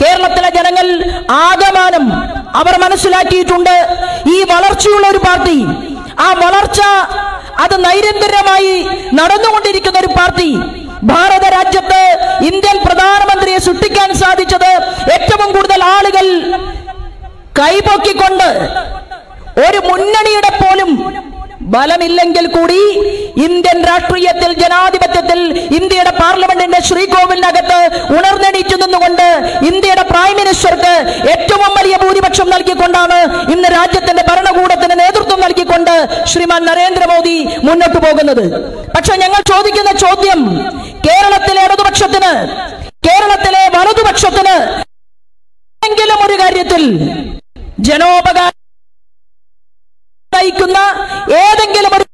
കേരളത്തിലെ ജനങ്ങൾ ആകമാനം അവർ മനസ്സിലാക്കിയിട്ടുണ്ട്. ഈ വളർച്ചയുള്ള ഒരു പാർട്ടി ആ വളർച്ച അത് നൈരന്തരമായി നടന്നുകൊണ്ടിരിക്കുന്ന ഒരു പാർട്ടി ഭാരത രാജ്യത്ത് ഇന്ത്യൻ പ്രധാനമന്ത്രിയെ സൃഷ്ടിക്കാൻ സാധിച്ചത് ഏറ്റവും കൂടുതൽ ആളുകൾ കൈപൊക്കിക്കൊണ്ട് ഒരു മുന്നണിയുടെ പോലും ബലമില്ലെങ്കിൽ കൂടി ഇന്ത്യൻ രാഷ്ട്രീയത്തിൽ ജനാധിപത്യത്തിൽ ഇന്ത്യയുടെ പാർലമെന്റിന്റെ ശ്രീകോവിലിനകത്ത് ഉണർന്നെണീറ്റു നിന്നുകൊണ്ട് ഇന്ത്യയുടെ പ്രൈം മിനിസ്റ്റർക്ക് ഏറ്റവും വലിയ ഭൂരിപക്ഷം നൽകിക്കൊണ്ടാണ് ഇന്ന് രാജ്യത്തിന്റെ ഭരണകൂടത്തിന് നേതൃത്വം നൽകിക്കൊണ്ട് ശ്രീമാൻ നരേന്ദ്രമോദി മുന്നോട്ട് പോകുന്നത്. പക്ഷെ ഞങ്ങൾ ചോദിക്കുന്ന ചോദ്യം കേരളത്തിലെ ഇടതുപക്ഷത്തിന് കേരളത്തിലെ വലതുപക്ഷത്തിന് എങ്കിലും ഒരു കാര്യത്തിൽ ജനോപകാരം നയിക്കുന്ന ഏതെങ്കിലും ഒരു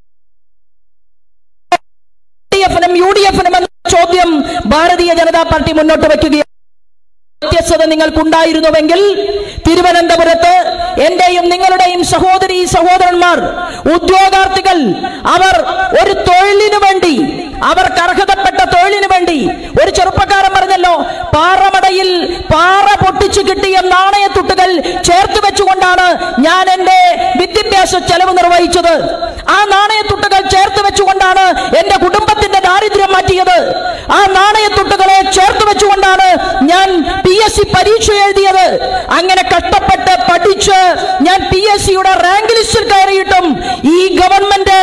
യു ഡി എഫിനും എന്ന ചോദ്യം ഭാരതീയ ജനതാ പാർട്ടി മുന്നോട്ട് വയ്ക്കുകയാണ്. വ്യത്യസ്തത നിങ്ങൾക്കുണ്ടായിരുന്നുവെങ്കിൽ തിരുവനന്തപുരത്ത് എന്റെയും നിങ്ങളുടെയും സഹോദരി സഹോദരന്മാർ ഉദ്യോഗാർത്ഥികൾ അവർ ഒരു തൊഴിലിനു വേണ്ടി അവർക്ക് അർഹതപ്പെട്ട തൊഴിലിനു വേണ്ടി ഒരു ചെറുപ്പക്കാരൻ പറഞ്ഞല്ലോ പാറമടയിൽ പാറ പൊട്ടിച്ചു കിട്ടിയ നാണയത്തുട്ടുകൾ ചേർത്ത് വെച്ചുകൊണ്ടാണ് ഞാൻ എന്റെ വിദ്യാഭ്യാസ ചെലവ് നിർവഹിച്ചത്. ആ നാണയത്തുട്ടുകൾ ചേർത്ത് വെച്ചുകൊണ്ടാണ് എന്റെ കുടുംബത്തിന്റെ ദാരിദ്ര്യം മാറ്റിയത്. ആ നാണയത്തുട്ടുകളെ ചേർത്ത് വെച്ചുകൊണ്ടാണ് ഞാൻ പി എസ് സി പരീക്ഷ എഴുതിയത്. അങ്ങനെ കഷ്ടപ്പെട്ട് പഠിച്ച് ഞാൻ പി എസ് സിയുടെ റാങ്ക് ലിസ്റ്റിൽ കയറിയിട്ടും ഈ ഗവൺമെന്റ്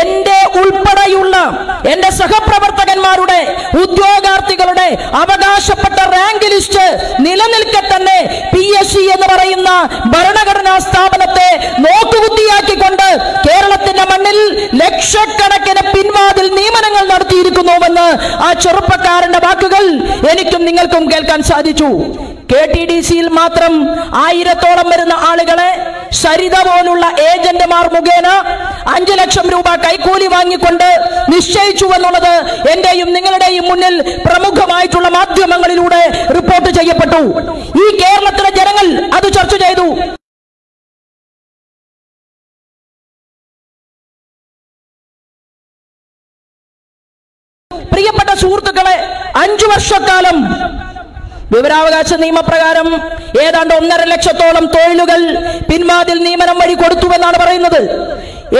എന്റെ ഉൾപ്പെടെയുള്ള എന്റെ ഉദ്യോഗാർത്ഥികളുടെ അവകാശപ്പെട്ട റാങ്ക് ലിസ്റ്റ് നിലനിൽക്കെ തന്നെ പി എസ് സി എന്ന് പറയുന്ന ഭരണഘടനാ സ്ഥാപനത്തെ നോക്കുകുത്തിയാക്കിക്കൊണ്ട് കേരളത്തിന്റെ മണ്ണിൽ ലക്ഷക്കണക്കിന് പിൻവാതിൽ നിയമനങ്ങൾ നടത്തിയിരിക്കുന്നുവെന്ന് ആ ചെറുപ്പക്കാരന്റെ വാക്കുകൾ എനിക്കും നിങ്ങൾക്കും കേൾക്കാൻ സാധിച്ചു. കെ ടി ഡി സിയിൽ മാത്രം ആയിരത്തോളം വരുന്ന ആളുകളെ സരിത പോലുള്ള ഏജന്റുമാർ മുഖേന അഞ്ചു ലക്ഷം രൂപ കൈക്കൂലി വാങ്ങിക്കൊണ്ട് നിശ്ചയിച്ചു എന്നുള്ളത് എന്റെയും നിങ്ങളുടെയും മുന്നിൽ പ്രമുഖമായിട്ടുള്ള മാധ്യമങ്ങളിലൂടെ റിപ്പോർട്ട് ചെയ്യപ്പെട്ടു. ഈ കേരളത്തിലെ ജനങ്ങൾ അത് ചർച്ച ചെയ്തു. പ്രിയപ്പെട്ട സുഹൃത്തുക്കളെ അഞ്ചു വർഷക്കാലം വിവരാവകാശ നിയമപ്രകാരം ഏതാണ്ട് ഒന്നര ലക്ഷത്തോളം തൊഴിലുകൾ പിൻവാതിൽ നിയമനം വഴി കൊടുത്തുവെന്നാണ് പറയുന്നത്.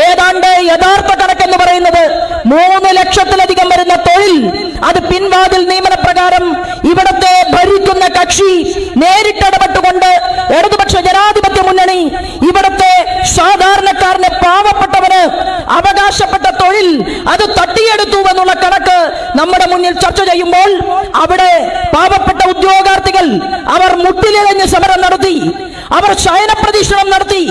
ഏതാണ്ട് യഥാർത്ഥ കണക്കെന്ന് പറയുന്നത് മൂന്ന് ലക്ഷത്തിലധികം വരുന്ന തൊഴിൽ അത് പിൻവാതിൽ നിയമനപ്രകാരം ഇവിടത്തെ ഭരിക്കുന്ന കക്ഷി നേരിട്ടിടപെട്ടുകൊണ്ട് ഇടതുപക്ഷ ജനാധിപത്യ മുന്നണി ഇവിടത്തെ സാധാരണക്കാരന് പാവപ്പെട്ടവന് അവകാശപ്പെട്ട തൊഴിൽ അത് തട്ടിയെടുത്തു എന്നുള്ള കണക്ക് നമ്മുടെ മുന്നിൽ ചർച്ച ചെയ്യുമ്പോൾ അവിടെ പാവപ്പെട്ട ഉദ്യോഗാർത്ഥികൾ അവർ മുട്ടിലിഴഞ്ഞ് സമരം നടത്തി അവർ ശയന ശയനപ്രദീക്ഷണം നടത്തി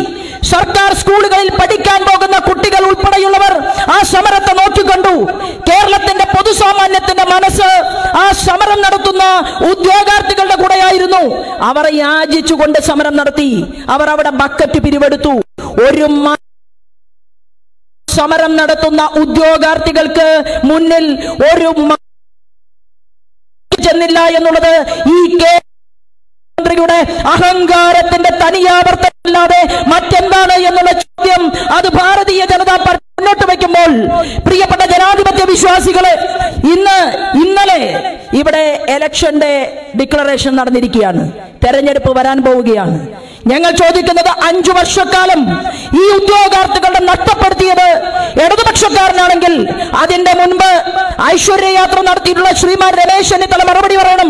സർക്കാർ സ്കൂളുകളിൽ പഠിക്കാൻ പോകുന്ന കുട്ടികൾ ഉൾപ്പെടെയുള്ളവർ ആ സമരത്തെ നോക്കിക്കണ്ടു. കേരളത്തിന്റെ പൊതുസാമാന്യത്തിന്റെ മനസ്സ് ആ സമരം നടത്തുന്ന ഉദ്യോഗാർത്ഥികളുടെ കൂടെയായിരുന്നു. അവർ യാചിച്ചുകൊണ്ട് സമരം നടത്തി. അവർ അവിടെ ബക്കറ്റ് പിരിവെടുത്തു. ഒരു സമരം നടത്തുന്ന ഉദ്യോഗാർത്ഥികൾക്ക് മുന്നിൽ ഒരു ചെന്നില്ല എന്നുള്ളത് ഈ കേന്ദ്രയുടെ അഹങ്കാരത്തിന്റെ തനിയാവർത്തനല്ലാതെ മറ്റെന്താണ് എന്നുള്ള ചോദ്യം അത് ഭാരതീയ ജനതാ പാർട്ടി മുന്നോട്ട് വയ്ക്കുമ്പോൾ പ്രിയപ്പെട്ട ജനാധിപത്യ വിശ്വാസികളെ ഇന്ന് ഇന്നലെ ഇവിടെ എലക്ഷന്റെ ഡിക്ലറേഷൻ നടന്നിരിക്കുകയാണ്. തെരഞ്ഞെടുപ്പ് വരാൻ പോവുകയാണ്. ഞങ്ങൾ ചോദിക്കുന്നത് അഞ്ചു വർഷക്കാലം ഈ ഉദ്യോഗാർത്ഥികളുടെ നഷ്ടപ്പെടുത്തിയത് ഇടതുപക്ഷക്കാരനാണെങ്കിൽ അതിന്റെ മുൻപ് ഐശ്വര്യയാത്ര നടത്തിയിട്ടുള്ള ശ്രീമാൻ രമേശ് ചെന്നിത്തല മറുപടി പറയണം.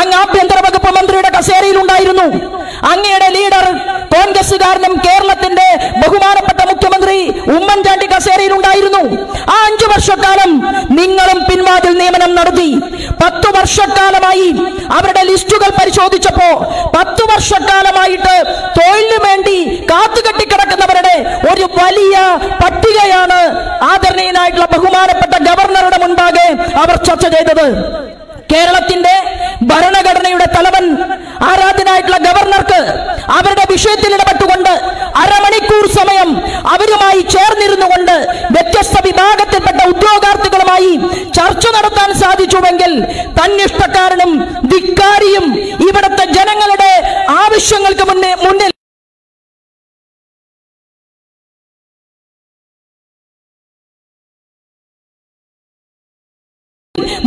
അങ്ങ് ആഭ്യന്തര വകുപ്പ് മന്ത്രിയുടെ കസേരയിൽ ഉണ്ടായിരുന്നു. അങ്ങയുടെ ലീഡർ കോൺഗ്രസുകാരനും കേരള ഉമ്മൻചാണ്ടി കസേരയിൽ ഉണ്ടായിരുന്നു ആ അഞ്ചു വർഷക്കാലം നിങ്ങളും പിൻവാതിൽ നിയമനം നടത്തി. പത്തു വർഷക്കാലമായി അവരുടെ ലിസ്റ്റുകൾ പരിശോധിച്ചപ്പോ പത്തു വർഷക്കാലമായിട്ട് തൊഴിലിനു വേണ്ടി കാത്തുകെട്ടിക്കിടക്കുന്നവരുടെ ഒരു വലിയ പട്ടികയാണ് ആദരണീയനായിട്ടുള്ള ബഹുമാനപ്പെട്ട ഗവർണറുടെ മുൻപാകെ അവർ ചർച്ച ചെയ്തത്. കേരളത്തിന്റെ ഭരണഘടനയുടെ തലവൻ ആരാധനായിട്ടുള്ള ഗവർണർക്ക് അവരുടെ വിഷയത്തിൽ ഇടപെട്ടുകൊണ്ട് അരമണിക്കൂർ സമയം അവരുമായി ചേർന്നിരുന്നു കൊണ്ട് വ്യത്യസ്ത വിഭാഗത്തിൽപ്പെട്ട ഉദ്യോഗാർത്ഥികളുമായി ചർച്ച നടത്താൻ സാധിച്ചുവെങ്കിൽ തന്നിഷ്ടക്കാരനും ധിക്കാരിയും ഇവിടുത്തെ ജനങ്ങളുടെ ആവശ്യങ്ങൾക്ക് മുന്നേ മുന്നിൽ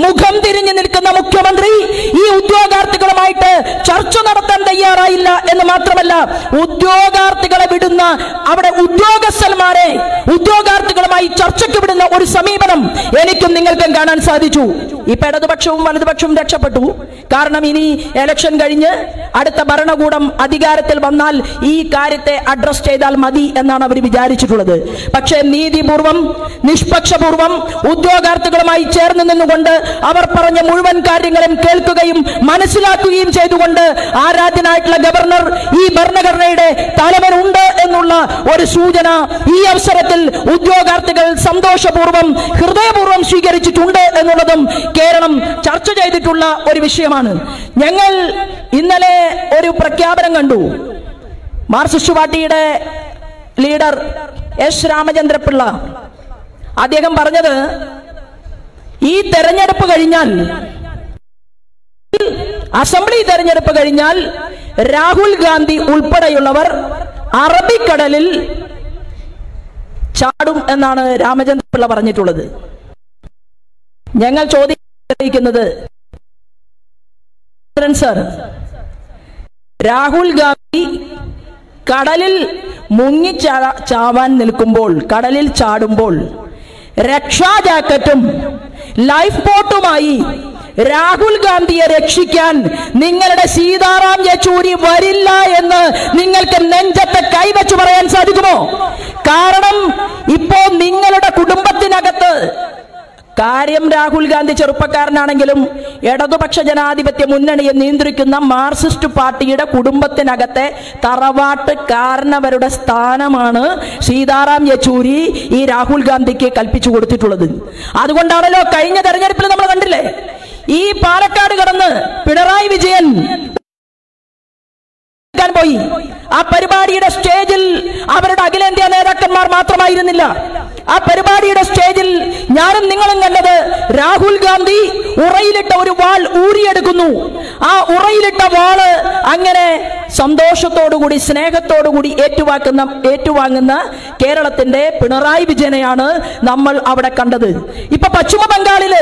മുഖം തിരിഞ്ഞു നിൽക്കുന്ന മുഖ്യമന്ത്രി ഈ ഉദ്യോഗാർത്ഥികളുമായിട്ട് ചർച്ച നടത്താൻ തയ്യാറായില്ല എന്ന് മാത്രമല്ല ഉദ്യോഗാർത്ഥികളെ വിടുന്ന അവിടെ ഉദ്യോഗസ്ഥന്മാരെ ഉദ്യോഗാർത്ഥികളുമായി ചർച്ചയ്ക്ക് വിടുന്ന ഒരു സമീപനം എനിക്കും നിങ്ങൾക്കും കാണാൻ സാധിച്ചു. ഇപ്പൊ ഇടതുപക്ഷവും വലതുപക്ഷവും രക്ഷപ്പെട്ടു. കാരണം ഇനി എലക്ഷൻ കഴിഞ്ഞ് അടുത്ത ഭരണകൂടം അധികാരത്തിൽ വന്നാൽ ഈ കാര്യത്തെ അഡ്രസ് ചെയ്താൽ മതി എന്നാണ് അവർ വിചാരിച്ചിട്ടുള്ളത്. പക്ഷേ നീതിപൂർവം നിഷ്പക്ഷപൂർവം ഉദ്യോഗാർത്ഥികളുമായി ചേർന്ന് നിന്നുകൊണ്ട് അവർ പറഞ്ഞ മുഴുവൻ കാര്യങ്ങളും കേൾക്കുകയും മനസ്സിലാക്കുകയും ചെയ്തുകൊണ്ട് ആരാധ്യനായിട്ടുള്ള ഗവർണർ ഈ ഭരണഘടനയുടെ ഉണ്ട് എന്നുള്ള ഒരു സൂചന ഈ അവസരത്തിൽ ഉദ്യോഗാർത്ഥികൾ സന്തോഷപൂർവം ഹൃദയപൂർവം സ്വീകരിച്ചിട്ടുണ്ട് എന്നുള്ളതും കേരളം ചർച്ച ചെയ്തിട്ടുള്ള ഒരു വിഷയമാണ്. ഞങ്ങൾ ഇന്നലെ ഒരു പ്രഖ്യാപനം കണ്ടു. മാർസിസ്റ്റ് പാർട്ടിയുടെ ലീഡർ എസ് രാമചന്ദ്രപിള്ള. അദ്ദേഹം പറഞ്ഞത് ഈ തെരഞ്ഞെടുപ്പ് കഴിഞ്ഞാൽ അസംബ്ലി തെരഞ്ഞെടുപ്പ് കഴിഞ്ഞാൽ രാഹുൽ ഗാന്ധി ഉൾപ്പെടെയുള്ളവർ അറബിക്കടലിൽ ചാടും എന്നാണ് രാമചന്ദ്രപിള്ള പറഞ്ഞിട്ടുള്ളത്. ഞങ്ങൾ ചോദിക്കുന്നത് സർ രാഹുൽ ഗാന്ധി കടലിൽ മുങ്ങി ചാവാൻ നിൽക്കുമ്പോൾ കടലിൽ ചാടുമ്പോൾ രക്ഷാ ജാക്കറ്റും ലൈഫ് ബോട്ടുമായി രാഹുൽ ഗാന്ധിയെ രക്ഷിക്കാൻ നിങ്ങളുടെ സീതാറാം യെച്ചൂരി വരില്ല എന്ന് നിങ്ങൾക്ക് നെഞ്ചത്തെ കൈവച്ചു പറയാൻ സാധിക്കുമോ? കാരണം ഇപ്പോ നിങ്ങളുടെ കുടുംബത്തിനകത്ത് കാര്യം രാഹുൽ ഗാന്ധി ചെറുപ്പക്കാരനാണെങ്കിലും ഇടതുപക്ഷ ജനാധിപത്യ മുന്നണിയെ നിയന്ത്രിക്കുന്ന മാർക്സിസ്റ്റ് പാർട്ടിയുടെ കുടുംബത്തിനകത്തെ തറവാട്ട് കാരണവരുടെ സ്ഥാനമാണ് സീതാറാം യെച്ചൂരി ഈ രാഹുൽ ഗാന്ധിക്ക് കൽപ്പിച്ചു കൊടുത്തിട്ടുള്ളത്. അതുകൊണ്ടാണല്ലോ കഴിഞ്ഞ തെരഞ്ഞെടുപ്പിൽ നമ്മൾ കണ്ടില്ലേ? ഈ പാലക്കാട് കടന്ന് പിണറായി വിജയൻ പോയി. ആ പരിപാടിയുടെ സ്റ്റേജിൽ അവരുടെ അഖിലേന്ത്യാ നേതാക്കന്മാർ മാത്രമായിരുന്നില്ല. ആ പരിപാടിയുടെ സ്റ്റേജിൽ ഞാനും നിങ്ങളും കണ്ടത് രാഹുൽ ഗാന്ധി ഉറയിലിട്ട ഒരു വാൾ ഊരിയെടുക്കുന്നു. ആ ഉറയിലിട്ട വാൾ അങ്ങനെ സന്തോഷത്തോടുകൂടി സ്നേഹത്തോടുകൂടി ഏറ്റുവാക്കുന്ന ഏറ്റുവാങ്ങുന്ന കേരളത്തിന്റെ പിണറായി വിജയനെയാണ് നമ്മൾ അവിടെ കണ്ടത്. ഇപ്പൊ പശ്ചിമ ബംഗാളിൽ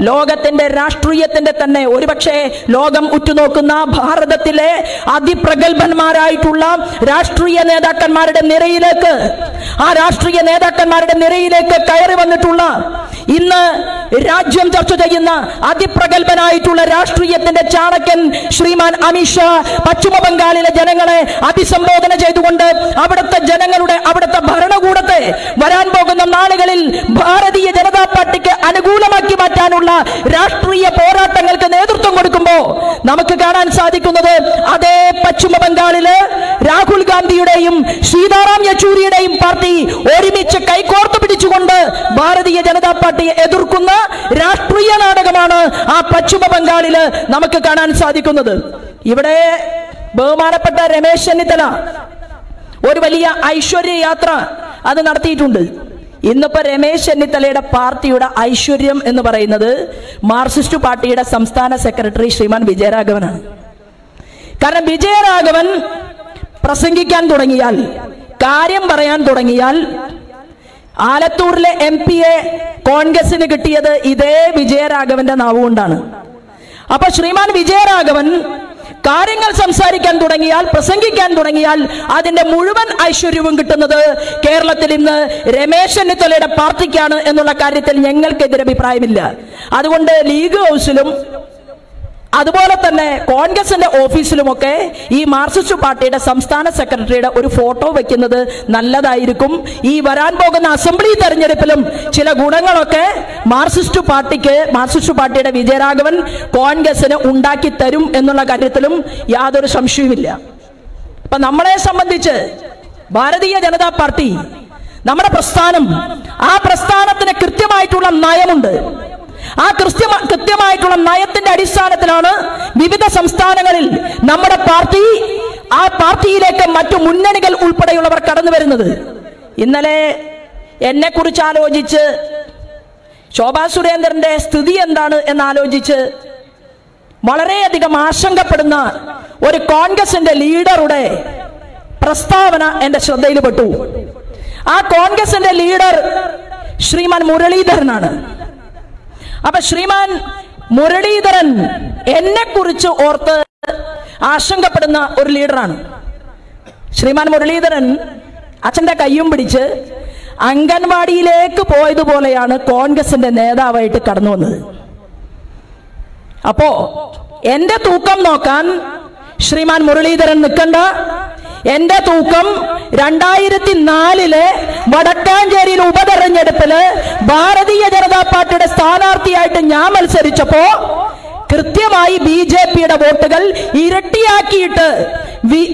ലോകത്തിന്റെ രാഷ്ട്രീയത്തിന്റെ തന്നെ ഒരുപക്ഷെ ലോകം ഉറ്റുനോക്കുന്ന ഭാരതത്തിലെ അതിപ്രഗത്ഭന്മാരായിട്ടുള്ള രാഷ്ട്രീയ നേതാക്കന്മാരുടെ നിരയിലേക്ക് ആ രാഷ്ട്രീയ നേതാക്കന്മാരുടെ നിരയിലേക്ക് കയറി വന്നിട്ടുള്ള ഇന്ന് രാജ്യം ചർച്ച ചെയ്യുന്ന അതിപ്രഗത്ഭനായിട്ടുള്ള രാഷ്ട്രീയത്തിന്റെ ചാണക്യൻ ശ്രീമാൻ അമിത്ഷാ പശ്ചിമ ബംഗാളിലെ ജനങ്ങളെ അഭിസംബോധന ചെയ്തുകൊണ്ട് അവിടുത്തെ ജനങ്ങളുടെ അവിടുത്തെ ഭരണകൂടത്തെ വരാൻ പോകുന്ന നാളുകളിൽ ഭാരതീയ ജനതാ പാർട്ടിക്ക് അനുകൂലമാക്കി മാറ്റാനുള്ള രാഷ്ട്രീയ പോരാട്ടങ്ങൾക്ക് നേതൃത്വം കൊടുക്കുമ്പോൾ നമുക്ക് കാണാൻ സാധിക്കുന്നത് അതേ പശ്ചിമ ബംഗാളിൽ രാഹുൽ ഗാന്ധിയുടെയും സീതാറാം യെച്ചൂരിയുടെയും പാർട്ടി ഒരുമിച്ച് കൈകോർത്ത് പിടിച്ചുകൊണ്ട് ഭാരതീയ ജനതാ പാർട്ടിയെ എതിർക്കുന്ന രാഷ്ട്രീയ നാടകമാണ് ആ പശ്ചിമ ബംഗാളിൽ നമുക്ക് കാണാൻ സാധിക്കുന്നത്. ഇവിടെ ബഹുമാനപ്പെട്ട രമേശ് ചെന്നിത്തല ഒരു വലിയ ഐശ്വര്യ യാത്ര അത് നടത്തിയിട്ടുണ്ട്. ഇന്നിപ്പോ രമേശ് ചെന്നിത്തലയുടെ പാർട്ടിയുടെ ഐശ്വര്യം എന്ന് പറയുന്നത് മാർക്സിസ്റ്റ് പാർട്ടിയുടെ സംസ്ഥാന സെക്രട്ടറി ശ്രീമാൻ വിജയരാഘവനാണ്. കാരണം വിജയരാഘവൻ പ്രസംഗിക്കാൻ തുടങ്ങിയാൽ കാര്യം പറയാൻ തുടങ്ങിയാൽ ആലത്തൂരിലെ എം പി എ കോൺഗ്രസിന് കിട്ടിയത് ഇതേ വിജയരാഘവന്റെ നാവുകൊണ്ടാണ്. അപ്പൊ ശ്രീമാൻ വിജയരാഘവൻ കാര്യങ്ങൾ സംസാരിക്കാൻ തുടങ്ങിയാൽ പ്രസംഗിക്കാൻ തുടങ്ങിയാൽ അതിന്റെ മുഴുവൻ ഐശ്വര്യവും കിട്ടുന്നത് കേരളത്തിൽ ഇന്ന് രമേശ് ചെന്നിത്തലയുടെ പാർട്ടിക്കാണ് എന്നുള്ള കാര്യത്തിൽ ഞങ്ങൾക്കെതിരെ എതിരഭിപ്രായമില്ല അതുകൊണ്ട് ലീഗ് ഹൗസിലും അതുപോലെ തന്നെ കോൺഗ്രസിന്റെ ഓഫീസിലുമൊക്കെ ഈ മാർക്സിസ്റ്റ് പാർട്ടിയുടെ സംസ്ഥാന സെക്രട്ടറിയുടെ ഒരു ഫോട്ടോ വെക്കുന്നത് നല്ലതായിരിക്കും. ഈ വരാൻ പോകുന്ന അസംബ്ലി തെരഞ്ഞെടുപ്പിലും ചില ഗുണങ്ങളൊക്കെ മാർക്സിസ്റ്റ് പാർട്ടിക്ക് മാർക്സിസ്റ്റ് പാർട്ടിയുടെ വിജയരാഘവൻ കോൺഗ്രസിന് ഉണ്ടാക്കി തരും എന്നുള്ള കാര്യത്തിലും യാതൊരു സംശയവുമില്ല. അപ്പൊ നമ്മളെ സംബന്ധിച്ച് ഭാരതീയ ജനതാ പാർട്ടി നമ്മുടെ പ്രസ്ഥാനം ആ പ്രസ്ഥാനത്തിന് കൃത്യമായിട്ടുള്ള നയമുണ്ട്. ആ കൃത്യ കൃത്യമായിട്ടുള്ള നയത്തിന്റെ അടിസ്ഥാനത്തിലാണ് വിവിധ സംസ്ഥാനങ്ങളിൽ നമ്മുടെ പാർട്ടി ആ പാർട്ടിയിലേക്ക് മറ്റു മുന്നണികൾ ഉൾപ്പെടെയുള്ളവർ കടന്നു വരുന്നത്. ഇന്നലെ എന്നെ കുറിച്ച് ആലോചിച്ച് ശോഭാ സുരേന്ദ്രന്റെ സ്ഥിതി എന്താണ് എന്നാലോചിച്ച് വളരെയധികം ആശങ്കപ്പെടുന്ന ഒരു കോൺഗ്രസിന്റെ ലീഡറുടെ പ്രസ്താവന എന്റെ ശ്രദ്ധയിൽപ്പെട്ടു. ആ കോൺഗ്രസിന്റെ ലീഡർ ശ്രീമാൻ മുരളീധരനാണ്. അപ്പൊ ശ്രീമാൻ മുരളീധരൻ എന്നെ കുറിച്ച് ഓർത്ത് ആശങ്കപ്പെടുന്ന ഒരു ലീഡറാണ്. ശ്രീമാൻ മുരളീധരൻ അച്ഛന്റെ കയ്യും പിടിച്ച് അംഗൻവാടിയിലേക്ക് പോയതുപോലെയാണ് കോൺഗ്രസിന്റെ നേതാവായിട്ട് കടന്നു വന്നത്. അപ്പോ എന്റെ തൂക്കം നോക്കാൻ ശ്രീമാൻ മുരളീധരൻ നിൽക്കണ്ട. എന്റെ തൂക്കം രണ്ടായിരത്തി നാലിൽ വടക്കാഞ്ചേരിയിൽ ഉപതെരഞ്ഞെടുപ്പിൽ ഭാരതീയ ജനതാ പാർട്ടിയുടെ സ്ഥാനാർത്ഥിയായിട്ട് ഞാൻ മത്സരിച്ചപ്പോ കൃത്യമായി ബി ജെ പിയുടെ വോട്ടുകൾ ഇരട്ടിയാക്കിയിട്ട്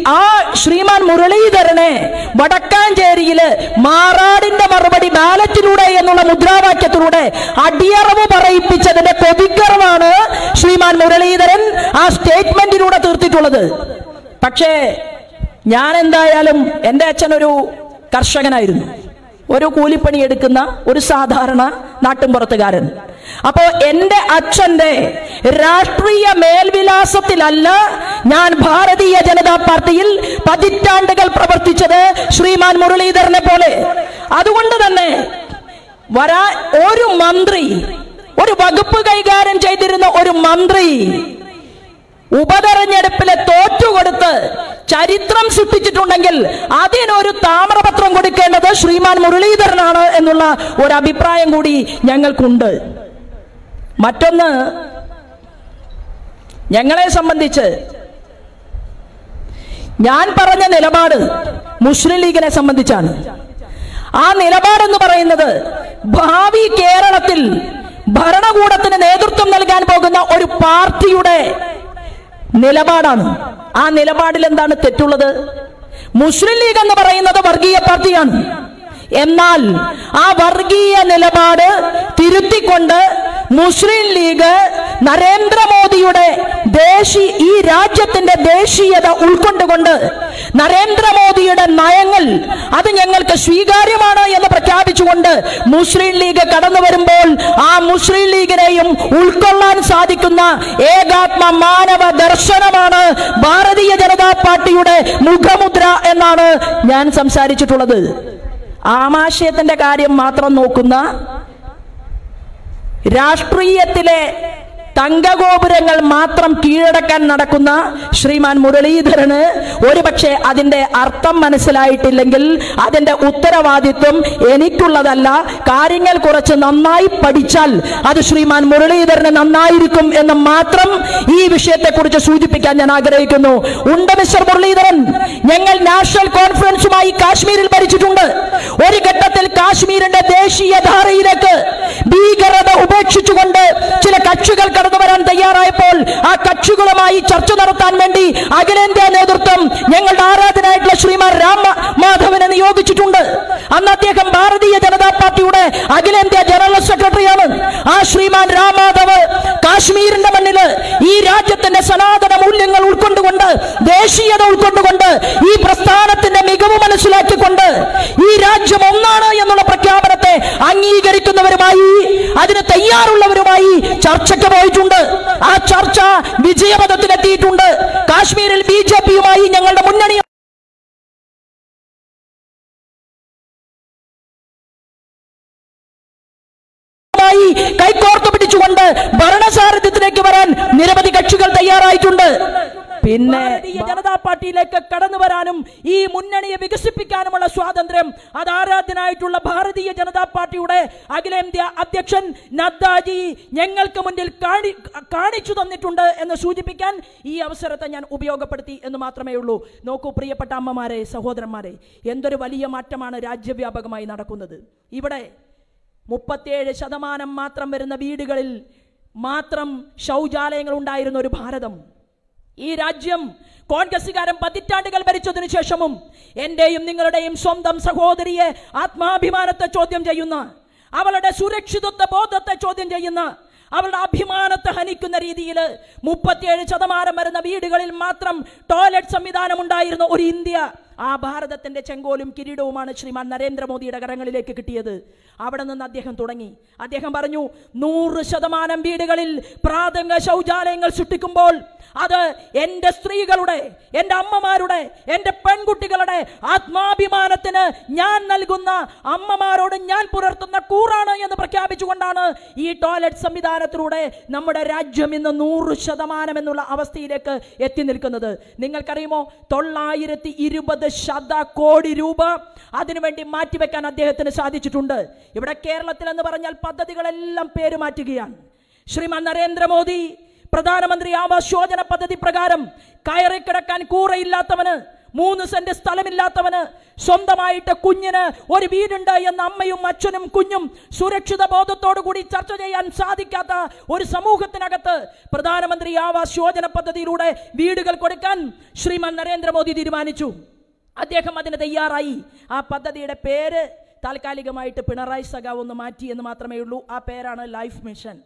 ആ ശ്രീമാൻ മുരളീധരനെ വടക്കാഞ്ചേരിയിൽ മാറാടിന്റെ മറുപടി ബാലറ്റിലൂടെ എന്നുള്ള മുദ്രാവാക്യത്തിലൂടെ അടിയറവ് പറയിപ്പിച്ചതിന്റെ കൊതിക്കറവാണ് ശ്രീമാൻ മുരളീധരൻ ആ സ്റ്റേറ്റ്മെന്റിലൂടെ തീർത്തിട്ടുള്ളത്. പക്ഷേ ഞാൻ എന്തായാലും എന്റെ അച്ഛൻ ഒരു കർഷകനായിരുന്നു. ഒരു കൂലിപ്പണി എടുക്കുന്ന ഒരു സാധാരണ നാട്ടിൻപുറത്തുകാരൻ അപ്പോ എന്റെ അച്ഛന്റെ രാഷ്ട്രീയ മേൽവിലാസത്തിലല്ല ഞാൻ ഭാരതീയ ജനതാ പാർട്ടിയിൽ പതിറ്റാണ്ടുകൾ പ്രവർത്തിച്ചത് ശ്രീമാൻ മുരളീധരനെ പോലെ. അതുകൊണ്ട് തന്നെ വരാ ഒരു മന്ത്രി ഒരു വകുപ്പ് കൈകാര്യം ചെയ്തിരുന്ന ഒരു മന്ത്രി ഉപതെരഞ്ഞെടുപ്പിലെ തോറ്റുകൊടുത്ത് ചരിത്രം സൃഷ്ടിച്ചിട്ടുണ്ടെങ്കിൽ അതിനൊരു താമ്രപത്രം കൊടുക്കേണ്ടത് ശ്രീമാൻ മുരളീധരനാണ് എന്നുള്ള ഒരു അഭിപ്രായം കൂടി ഞങ്ങൾക്കുണ്ട്. മറ്റൊന്ന് ഞങ്ങളെ സംബന്ധിച്ച് ഞാൻ പറഞ്ഞ നിലപാട് മുസ്ലിം ലീഗിനെ സംബന്ധിച്ചാണ്. ആ നിലപാടെന്ന് പറയുന്നത് ഭാവി കേരളത്തിൽ ഭരണകൂടത്തിന് നേതൃത്വം നൽകാൻ പോകുന്ന ഒരു പാർട്ടിയുടെ നിലപാടാണ്. ആ നിലപാടിൽ എന്താണ് തെറ്റുള്ളത്? മുസ്ലിം ലീഗ് എന്ന് പറയുന്നത് വർഗീയ പാർട്ടിയാണ്. എന്നാൽ ആ വർഗീയ നിലപാട് തിരുത്തിക്കൊണ്ട് മുസ്ലിം ലീഗ് നരേന്ദ്രമോദിയുടെ ദേശീ ഈ രാജ്യത്തിന്റെ ദേശീയത ഉൾക്കൊണ്ടുകൊണ്ട് നരേന്ദ്രമോദിയുടെ നയങ്ങൾ അത് ഞങ്ങൾക്ക് സ്വീകാര്യമാണ് എന്ന് പ്രഖ്യാപിച്ചുകൊണ്ട് മുസ്ലിം ലീഗ് കടന്നു വരുമ്പോൾ ആ മുസ്ലിം ലീഗിനെയും ഉൾക്കൊള്ളാൻ സാധിക്കുന്ന ഏകാത്മ മാനവ ദർശനമാണ് ഭാരതീയ ജനതാ പാർട്ടിയുടെ മുഖമുദ്ര എന്നാണ് ഞാൻ സംസാരിച്ചിട്ടുള്ളത്. ആമാശയത്തിന്റെ കാര്യം മാത്രം നോക്കുന്ന രാഷ്ട്രീയത്തിലെ തങ്കഗോപുരങ്ങൾ മാത്രം കീഴടക്കാൻ നടക്കുന്ന ശ്രീമാൻ മുരളീധരന് ഒരുപക്ഷെ അതിന്റെ അർത്ഥം മനസ്സിലായിട്ടില്ലെങ്കിൽ അതിന്റെ ഉത്തരവാദിത്വം എനിക്കുള്ളതല്ല. കാര്യങ്ങൾ കുറച്ച് നന്നായി പഠിച്ചാൽ അത് ശ്രീമാൻ മുരളീധരന് നന്നായിരിക്കും എന്ന് മാത്രം ഈ വിഷയത്തെക്കുറിച്ച് സൂചിപ്പിക്കാൻ ഞാൻ ആഗ്രഹിക്കുന്നു. ഉണ്ട് മിസ്റ്റർ മുരളീധരൻ. ഞങ്ങൾ നാഷണൽ കോൺഫറൻസുമായി കാശ്മീരിൽ ഭരിച്ചിട്ടുണ്ട്. ഒരു ഘട്ടത്തിൽ കാശ്മീരിന്റെ ദേശീയ ധാരയിലേക്ക് ഭീകരത ഉപേക്ഷിച്ചുകൊണ്ട് ചില കക്ഷികൾ തയ്യാറായപ്പോൾ ആ കക്ഷികളുമായി ചർച്ച നടത്താൻ വേണ്ടി അഖിലേന്ത്യാ നേതൃത്വം ഞങ്ങളുടെ ആരാധനായിട്ടുള്ള ശ്രീമാൻ രാമ മാധവനെ നിയോഗിച്ചിട്ടുണ്ട്. അന്ന് അദ്ദേഹം ഭാരതീയ ജനതാ പാർട്ടിയുടെ അഖിലേന്ത്യാ ജനറൽ സെക്രട്ടറിയാണ്. ആ ശ്രീമാൻ രാം മാധവ് കാശ്മീരിന്റെ മണ്ണിൽ ഈ രാജ്യത്തിന്റെ സനാതന മൂല്യങ്ങൾ ഉൾക്കൊണ്ടുകൊണ്ട് ദേശീയത ഉൾക്കൊണ്ടുകൊണ്ട് ഈ പ്രസ്ഥാനത്തിന്റെ മികവ് മനസ്സിലാക്കിക്കൊണ്ട് ഈ രാജ്യം ഒന്നാണ് എന്നുള്ള പ്രഖ്യാപനത്തെ അംഗീകരിക്കുന്നവരുമായി അതിന് തയ്യാറുള്ളവരുമായി ചർച്ചയ്ക്ക് പോയിട്ടുണ്ട്. ചർച്ച വിജയപഥത്തിലെത്തിയിട്ടുണ്ട്. കാശ്മീരിൽ ബി ജെ പിയുമായി ഞങ്ങളുടെ മുന്നണി കൈകോർത്തു പിടിച്ചുകൊണ്ട് ഭരണസാരഥ്യത്തിലേക്ക് വരാൻ നിരവധി കക്ഷികൾ തയ്യാറായിട്ടുണ്ട്. പിന്നെ ഭാരതീയ ജനതാ പാർട്ടിയിലേക്ക് കടന്നു വരാനും ഈ മുന്നണിയെ വികസിപ്പിക്കാനുമുള്ള സ്വാതന്ത്ര്യം അത് ആരാധനായിട്ടുള്ള ഭാരതീയ ജനതാ പാർട്ടിയുടെ അഖിലേന്ത്യാ അധ്യക്ഷൻ നദ്ദാജി ഞങ്ങൾക്ക് മുന്നിൽ കാണി കാണിച്ചു തന്നിട്ടുണ്ട് എന്ന് സൂചിപ്പിക്കാൻ ഈ അവസരത്തെ ഞാൻ ഉപയോഗപ്പെടുത്തി എന്ന് മാത്രമേ ഉള്ളൂ. നോക്കൂ പ്രിയപ്പെട്ട അമ്മമാരെ സഹോദരന്മാരെ എന്തൊരു വലിയ മാറ്റമാണ് രാജ്യവ്യാപകമായി നടക്കുന്നത്. ഇവിടെ മുപ്പത്തിയേഴ് ശതമാനം മാത്രം വരുന്ന വീടുകളിൽ മാത്രം ശൗചാലയങ്ങൾ ഉണ്ടായിരുന്ന ഒരു ഭാരതം. ഈ രാജ്യം കോൺഗ്രസ്സുകാരൻ പതിറ്റാണ്ടുകൾ ഭരിച്ചതിനു ശേഷവും എന്റെയും നിങ്ങളുടെയും സ്വന്തം സഹോദരിയെ ആത്മാഭിമാനത്തെ ചോദ്യം ചെയ്യുന്ന അവളുടെ സുരക്ഷിതത്വ ബോധത്തെ ചോദ്യം ചെയ്യുന്ന അവളുടെ അഭിമാനത്തെ ഹനിക്കുന്ന രീതിയിൽ മുപ്പത്തിയേഴ് ശതമാനം വരുന്ന വീടുകളിൽ മാത്രം ടോയ്ലറ്റ് സംവിധാനം ഉണ്ടായിരുന്ന ഒരു ഇന്ത്യ. ആ ഭാരതത്തിന്റെ ചെങ്കോലും കിരീടവുമാണ് ശ്രീമാൻ നരേന്ദ്രമോദിയുടെ കരങ്ങളിലേക്ക് കിട്ടിയത്. അവിടെ നിന്ന് അദ്ദേഹം തുടങ്ങി. അദ്ദേഹം പറഞ്ഞു നൂറ് ശതമാനം വീടുകളിൽ പ്രാഥമിക ശൗചാലയങ്ങൾ സൃഷ്ടിക്കുമ്പോൾ അത് എന്റെ സ്ത്രീകളുടെ എന്റെ അമ്മമാരുടെ എന്റെ പെൺകുട്ടികളുടെ ആത്മാഭിമാനത്തിന് ഞാൻ നൽകുന്ന അമ്മമാരോട് ഞാൻ പുലർത്തുന്ന കൂറാണ് എന്ന് പ്രഖ്യാപിച്ചുകൊണ്ടാണ് ഈ ടോയ്ലറ്റ് സംവിധാനത്തിലൂടെ നമ്മുടെ രാജ്യം ഇന്ന് നൂറ് ശതമാനം എന്നുള്ള അവസ്ഥയിലേക്ക് എത്തി നിൽക്കുന്നത്. നിങ്ങൾക്കറിയുമോ? തൊള്ളായിരത്തി ഇരുപത് ശത കോടി രൂപ അതിനുവേണ്ടി മാറ്റിവെക്കാൻ അദ്ദേഹത്തിന് സാധിച്ചിട്ടുണ്ട്. ഇവിടെ കേരളത്തിൽ എന്ന് പറഞ്ഞാൽ പദ്ധതികളെല്ലാം പേര് മാറ്റുകയാണ്. ശ്രീമാൻ നരേന്ദ്രമോദി പ്രധാനമന്ത്രി ആവാസ് യോജന പദ്ധതി പ്രകാരം കയറി കിടക്കാൻ കൂറയില്ലാത്തവന് മൂന്ന് സെന്റ് സ്ഥലമില്ലാത്തവന് സ്വന്തമായിട്ട് കുഞ്ഞിന് ഒരു വീടുണ്ട് എന്ന അമ്മയും അച്ഛനും കുഞ്ഞും സുരക്ഷിത ബോധത്തോടു കൂടി ചർച്ച ചെയ്യാൻ സാധിക്കാത്ത ഒരു സമൂഹത്തിനകത്ത് പ്രധാനമന്ത്രി ആവാസ് യോജന പദ്ധതിയിലൂടെ വീടുകൾ കൊടുക്കാൻ ശ്രീമാൻ നരേന്ദ്രമോദി തീരുമാനിച്ചു. അദ്ദേഹം അതിന് തയ്യാറായി. ആ പദ്ധതിയുടെ പേര് താൽക്കാലികമായിട്ട് പിണറായി സഖാവ് ഒന്ന് മാറ്റി എന്ന് മാത്രമേ ഉള്ളൂ. ആ പേരാണ് ലൈഫ് മിഷൻ.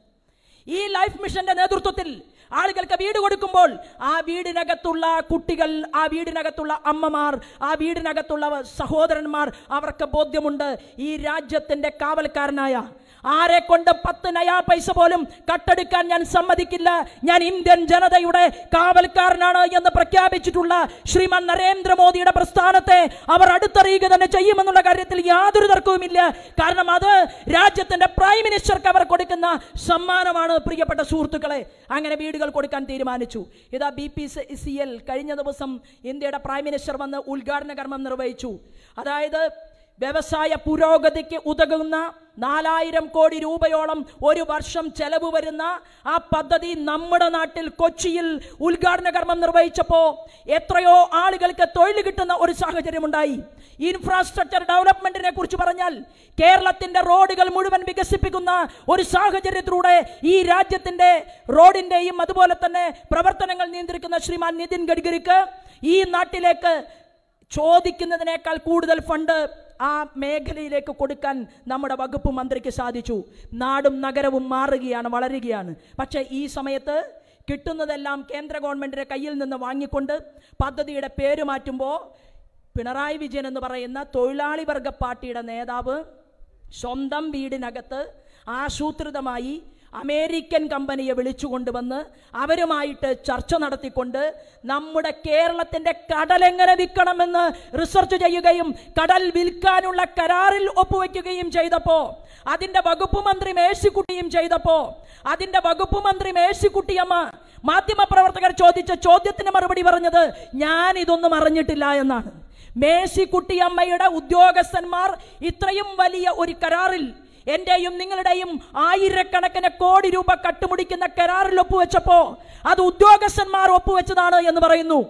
ഈ ലൈഫ് മിഷന്റെ നേതൃത്വത്തിൽ ആളുകൾക്ക് വീട് കൊടുക്കുമ്പോൾ ആ വീടിനകത്തുള്ള കുട്ടികൾ ആ വീടിനകത്തുള്ള അമ്മമാർ ആ വീടിനകത്തുള്ള സഹോദരന്മാർ അവർക്ക് ബോധ്യമുണ്ട്. ഈ രാജ്യത്തിന്റെ കാവൽക്കാരനായ ആരെ കൊണ്ട് പത്ത് നയാ പൈസ പോലും കട്ടെടുക്കാൻ ഞാൻ സമ്മതിക്കില്ല? ഞാൻ ഇന്ത്യൻ ജനതയുടെ കാവൽക്കാരനാണ് എന്ന് പ്രഖ്യാപിച്ചിട്ടുള്ള ശ്രീമാൻ നരേന്ദ്രമോദിയുടെ പ്രസ്ഥാനത്തെ അവർ അടുത്തറിയുക തന്നെ ചെയ്യുമെന്നുള്ള കാര്യത്തിൽ യാതൊരു തർക്കവുമില്ല. കാരണം അത് രാജ്യത്തിന്റെ പ്രൈം മിനിസ്റ്റർക്ക് അവർ കൊടുക്കുന്ന സമ്മാനമാണ് പ്രിയപ്പെട്ട സുഹൃത്തുക്കളെ. അങ്ങനെ വീടുകൾ കൊടുക്കാൻ തീരുമാനിച്ചു. ഇതാ ബി പി സി എൽ കഴിഞ്ഞ ദിവസം ഇന്ത്യയുടെ പ്രൈം മിനിസ്റ്റർ വന്ന് ഉദ്ഘാടന കർമ്മം നിർവഹിച്ചു. അതായത് വ്യവസായ പുരോഗതിക്ക് ഉതകുന്ന നാലായിരം കോടി രൂപയോളം ഒരു വർഷം ചെലവ് വരുന്ന ആ പദ്ധതി നമ്മുടെ നാട്ടിൽ കൊച്ചിയിൽ ഉദ്ഘാടന കർമ്മം നിർവഹിച്ചപ്പോൾ എത്രയോ ആളുകൾക്ക് തൊഴിൽ കിട്ടുന്ന ഒരു സാഹചര്യം ഉണ്ടായി ഇൻഫ്രാസ്ട്രക്ചർ ഡെവലപ്മെന്റിനെ കുറിച്ച് പറഞ്ഞാൽ കേരളത്തിന്റെ റോഡുകൾ മുഴുവൻ വികസിപ്പിക്കുന്ന ഒരു സാഹചര്യത്തിലൂടെ ഈ രാജ്യത്തിന്റെ റോഡിന്റെയും അതുപോലെ തന്നെ പ്രവർത്തനങ്ങൾ നിയന്ത്രിക്കുന്ന ശ്രീമാൻ നിതിൻ ഗഡ്കരിക്ക് ഈ നാട്ടിലേക്ക് ചോദിക്കുന്നതിനേക്കാൾ കൂടുതൽ ഫണ്ട് ആ മേഖലയിലേക്ക് കൊടുക്കാൻ നമ്മുടെ വകുപ്പ് മന്ത്രിക്ക് സാധിച്ചു. നാടും നഗരവും മാറുകയാണ് വളരുകയാണ്. പക്ഷേ ഈ സമയത്ത് കിട്ടുന്നതെല്ലാം കേന്ദ്ര ഗവൺമെന്റിന്റെ കയ്യിൽ നിന്ന് വാങ്ങിക്കൊണ്ട് പദ്ധതിയുടെ പേര് മാറ്റുമ്പോൾ പിണറായി വിജയൻ എന്ന് പറയുന്ന തൊഴിലാളി വർഗ പാർട്ടിയുടെ നേതാവ് സ്വന്തം വീടിനകത്ത് ആസൂത്രിതമായി അമേരിക്കൻ കമ്പനിയെ വിളിച്ചുകൊണ്ടുവന്ന് അവരുമായിട്ട് ചർച്ച നടത്തിക്കൊണ്ട് നമ്മുടെ കേരളത്തിന്റെ കടൽ എങ്ങനെ വിൽക്കണമെന്ന് റിസർച്ച് ചെയ്യുകയും കടൽ വിൽക്കാനുള്ള കരാറിൽ ഒപ്പുവെക്കുകയും ചെയ്തപ്പോൾ അതിന്റെ വകുപ്പ് മന്ത്രി മേഴ്സിക്കുട്ടിയും ചെയ്തപ്പോൾ അതിന്റെ വകുപ്പ് മന്ത്രി മേഴ്സിക്കുട്ടിയമ്മ മാധ്യമപ്രവർത്തകർ ചോദിച്ച ചോദ്യത്തിന് മറുപടി പറഞ്ഞത് ഞാൻ ഇതൊന്നും അറിഞ്ഞിട്ടില്ല എന്നാണ്. മേഴ്സിക്കുട്ടിയമ്മയുടെ ഉദ്യോഗസ്ഥന്മാർ ഇത്രയും വലിയ ഒരു കരാറിൽ എന്റെയും നിങ്ങളുടെയും ആയിരക്കണക്കിന് കോടി രൂപ കട്ടുമുടിക്കുന്ന കരാറിൽ ഒപ്പുവെച്ചപ്പോ അത് ഉദ്യോഗസ്ഥന്മാർ ഒപ്പുവെച്ചതാണ് എന്ന് പറയുന്നു.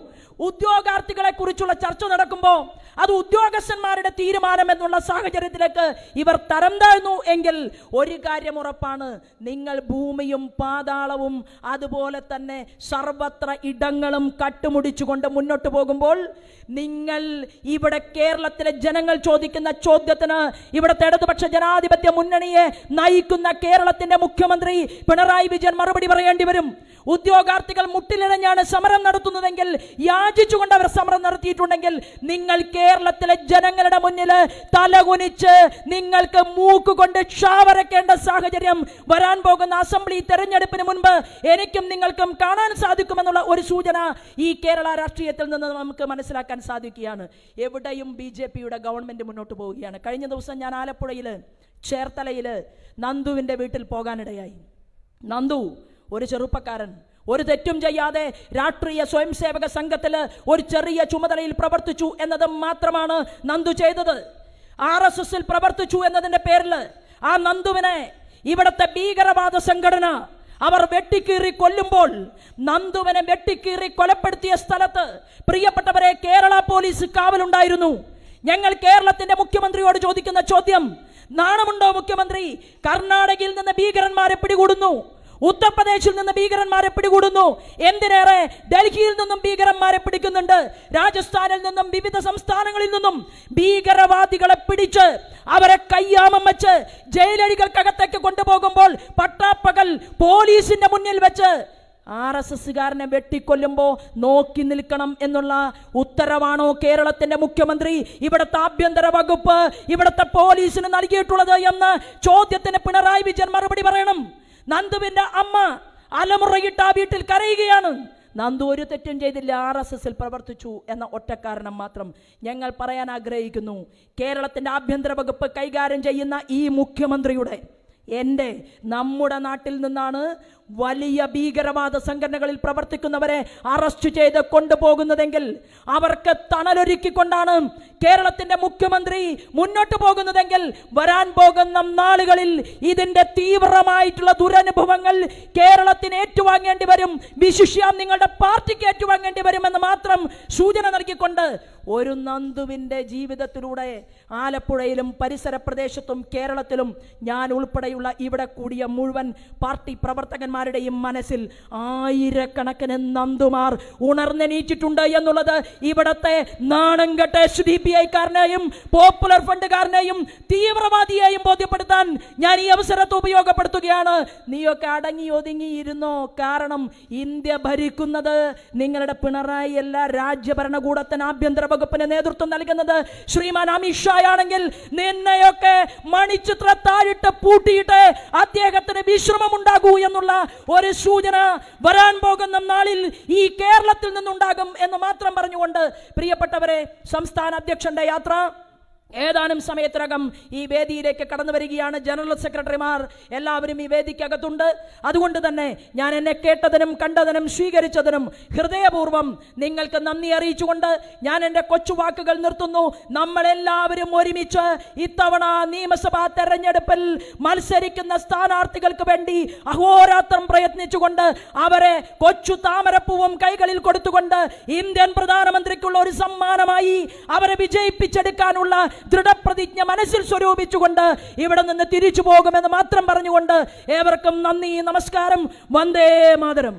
ഉദ്യോഗാർത്ഥികളെ കുറിച്ചുള്ള ചർച്ച നടക്കുമ്പോൾ അത് ഉദ്യോഗസ്ഥന്മാരുടെ തീരുമാനം എന്നുള്ള സാഹചര്യത്തിലേക്ക് ഇവർ തരം താഴ്ന്നു എങ്കിൽ ഒരു കാര്യം ഉറപ്പാണ്. നിങ്ങൾ ഭൂമിയും പാതാളവും അതുപോലെ തന്നെ സർവത്ര ഇടങ്ങളും കട്ടുമുടിച്ചുകൊണ്ട് മുന്നോട്ട് പോകുമ്പോൾ നിങ്ങൾ ഇവിടെ കേരളത്തിലെ ജനങ്ങൾ ചോദിക്കുന്ന ചോദ്യത്തിന് ഇവിടുത്തെ ഇടതുപക്ഷ ജനാധിപത്യ മുന്നണിയെ നയിക്കുന്ന കേരളത്തിന്റെ മുഖ്യമന്ത്രി പിണറായി വിജയൻ മറുപടി പറയേണ്ടി വരും. ഉദ്യോഗാർത്ഥികൾ മുട്ടിലിഴഞ്ഞാണ് സമരം നടത്തുന്നതെങ്കിൽ യാചിച്ചുകൊണ്ട് അവർ സമരം നടത്തിയിട്ടുണ്ടെങ്കിൽ നിങ്ങൾ കേരളത്തിലെ ജനങ്ങളുടെ മുന്നിൽ തലകുനിച്ച് നിങ്ങൾക്ക് മൂക്കുകൊണ്ട് ക്ഷാവരക്കേണ്ട സാഹചര്യം വരാൻ പോകുന്ന അസംബ്ലി തെരഞ്ഞെടുപ്പിന് മുൻപ് എനിക്കും നിങ്ങൾക്കും കാണാൻ സാധിക്കുമെന്നുള്ള ഒരു സൂചന ഈ കേരള രാഷ്ട്രീയത്തിൽ നിന്ന് നമുക്ക് മനസ്സിലാക്കാൻ സാധിക്കുകയാണ്. എവിടെയും ബി ജെ പിയുടെ ഗവൺമെന്റ് മുന്നോട്ട് പോവുകയാണ്. കഴിഞ്ഞ ദിവസം ഞാൻ ആലപ്പുഴയിൽ ചേർത്തലയിൽ നന്ദുവിന്റെ വീട്ടിൽ പോകാനിടയായി. നന്ദു ഒരു ചെറുപ്പക്കാരൻ. ഒരു തെറ്റും ചെയ്യാതെ രാഷ്ട്രീയ സ്വയംസേവക സംഘത്തിൽ ഒരു ചെറിയ ചുമതലയിൽ പ്രവർത്തിച്ചു എന്നത് മാത്രമാണ് നന്ദു ചെയ്തത്. ആർ എസ് എസിൽ പ്രവർത്തിച്ചു എന്നതിന്റെ പേരിൽ ആ നന്ദുവിനെ ഇവിടുത്തെ ഭീകരവാദ സംഘടന അവർ വെട്ടിക്കീറി കൊല്ലുമ്പോൾ നന്ദുവിനെ വെട്ടിക്കീറി കൊലപ്പെടുത്തിയ സ്ഥലത്ത് പ്രിയപ്പെട്ടവരെ കേരള പോലീസ് കാവലുണ്ടായിരുന്നു. ഞങ്ങൾ കേരളത്തിന്റെ മുഖ്യമന്ത്രിയോട് ചോദിക്കുന്ന ചോദ്യം നാണമുണ്ടോ മുഖ്യമന്ത്രി? കർണാടകയിൽ നിന്ന് ഭീകരന്മാരെ പിടികൂടുന്നു. ഉത്തർപ്രദേശിൽ നിന്ന് ഭീകരന്മാരെ പിടികൂടുന്നു. എന്തിനേറെ? ഡൽഹിയിൽ നിന്നും ഭീകരന്മാരെ പിടിക്കുന്നുണ്ട്. രാജസ്ഥാനിൽ നിന്നും വിവിധ സംസ്ഥാനങ്ങളിൽ നിന്നും ഭീകരവാദികളെ പിടിച്ച് അവരെ കയ്യാമം വെച്ച് ജയിലഴികൾക്കകത്തേക്ക് കൊണ്ടുപോകുമ്പോൾ പട്ടാപ്പകൽ പോലീസിന്റെ മുന്നിൽ വെച്ച് ആർ എസ് എസ്സുകാരനെ വെട്ടിക്കൊല്ലുമ്പോ നോക്കി നിൽക്കണം എന്നുള്ള ഉത്തരവാണോ കേരളത്തിന്റെ മുഖ്യമന്ത്രി? ഇവിടുത്തെ ആഭ്യന്തര വകുപ്പ് ഇവിടുത്തെ പോലീസിന് നൽകിയിട്ടുള്ളത് എന്ന് ചോദ്യത്തിന് പിണറായി വിജയൻ മറുപടി പറയണം. നന്ദുവിന്റെ അമ്മ അലമുറയിട്ട് ആ വീട്ടിൽ കരയുകയാണ്. നന്ദു ഒരു തെറ്റും ചെയ്തില്ല ആർ എസ് എസിൽ പ്രവർത്തിച്ചു എന്ന ഒറ്റ കാരണം മാത്രം ഞങ്ങൾ പറയാൻ ആഗ്രഹിക്കുന്നു. കേരളത്തിന്റെ ആഭ്യന്തര വകുപ്പ് കൈകാര്യം ചെയ്യുന്ന ഈ മുഖ്യമന്ത്രിയുടെ എന്റെ നമ്മുടെ നാട്ടിൽ നിന്നാണ് വലിയ ഭീകരവാദ സംഘടനകളിൽ പ്രവർത്തിക്കുന്നവരെ അറസ്റ്റ് ചെയ്ത് കൊണ്ടുപോകുന്നതെങ്കിൽ അവർക്ക് തണലൊരുക്കിക്കൊണ്ടാണ് കേരളത്തിന്റെ മുഖ്യമന്ത്രി മുന്നോട്ട് പോകുന്നതെങ്കിൽ വരാൻ പോകുന്ന നാളുകളിൽ ഇതിന്റെ തീവ്രമായിട്ടുള്ള ദുരനുഭവങ്ങൾ കേരളത്തിന് ഏറ്റുവാങ്ങേണ്ടി വരും. വിശിഷ്യാം നിങ്ങളുടെ പാർട്ടിക്ക് ഏറ്റുവാങ്ങേണ്ടി വരുമെന്ന് മാത്രം സൂചന നൽകിക്കൊണ്ട് ഒരു നന്ദുവിന്റെ ജീവിതത്തിലൂടെ ആലപ്പുഴയിലും പരിസര പ്രദേശത്തും കേരളത്തിലും ഞാൻ ഉൾപ്പെടെയുള്ള ഇവിടെ കൂടിയ മുഴുവൻ പാർട്ടി പ്രവർത്തകന്മാരുടെയും മനസ്സിൽ ആയിരക്കണക്കിന് നന്ദുമാർ ഉണർന്നെണീറ്റിട്ടുണ്ട് എന്നുള്ളത് ഇവിടത്തെ നാണംകെട്ട എസ് ഡി പി ഐക്കാരനെയും പോപ്പുലർ ഫണ്ടുകാരനെയും തീവ്രവാദിയെയും ബോധ്യപ്പെടുത്താൻ ഞാൻ ഈ അവസരത്തെ ഉപയോഗപ്പെടുത്തുകയാണ്. നീയൊക്കെ അടങ്ങി ഒതുങ്ങിയിരുന്നോ? കാരണം ഇന്ത്യ ഭരിക്കുന്നത് നിങ്ങളുടെ പിണറായി അല്ല രാജ്യഭരണകൂടത്തിന് ആഭ്യന്തര വകുപ്പിന് നേതൃത്വം നൽകുന്നത് ശ്രീമാൻ അമിത്ഷായാണെങ്കിൽ നിന്നെയൊക്കെ മണിച്ചിത്ര താഴിട്ട് പൂട്ടിയിട്ട് അദ്ദേഹത്തിന് വിശ്രമമുണ്ടാകൂ എന്നുള്ള ഒരു സൂചന വരാൻ പോകുന്ന നാളിൽ ഈ കേരളത്തിൽ നിന്നുണ്ടാകും എന്ന് മാത്രം പറഞ്ഞുകൊണ്ട് പ്രിയപ്പെട്ടവരെ സംസ്ഥാന അധ്യക്ഷന്റെ യാത്ര. ഏതാനും സമയത്തിനകം ഈ വേദിയിലേക്ക് കടന്നു വരികയാണ് ജനറൽ സെക്രട്ടറിമാർ. എല്ലാവരും ഈ വേദിക്കകത്തുണ്ട്. അതുകൊണ്ട് തന്നെ ഞാൻ എന്നെ കേട്ടതിനും കണ്ടതിനും സ്വീകരിച്ചതിനും ഹൃദയപൂർവം നിങ്ങൾക്ക് നന്ദി അറിയിച്ചുകൊണ്ട് ഞാൻ എന്റെ കൊച്ചു വാക്കുകൾ നിർത്തുന്നു. നമ്മളെല്ലാവരും ഒരുമിച്ച് ഇത്തവണ നിയമസഭാ തെരഞ്ഞെടുപ്പിൽ മത്സരിക്കുന്ന സ്ഥാനാർത്ഥികൾക്ക് വേണ്ടി അഹോരാത്രം പ്രയത്നിച്ചുകൊണ്ട് അവരെ കൊച്ചു താമരപ്പൂവും കൈകളിൽ കൊടുത്തുകൊണ്ട് ഇന്ത്യൻ പ്രധാനമന്ത്രിക്കുള്ള ഒരു സമ്മാനമായി അവരെ വിജയിപ്പിച്ചെടുക്കാനുള്ള ദൃഢപ്രതിജ്ഞ മനസ്സിൽ സ്വരൂപിച്ചുകൊണ്ട് ഇവിടെ നിന്ന് തിരിച്ചു പോകുമെന്ന് മാത്രം പറഞ്ഞുകൊണ്ട് ഏവർക്കും നന്ദി നമസ്കാരം വന്ദേ മാതരം.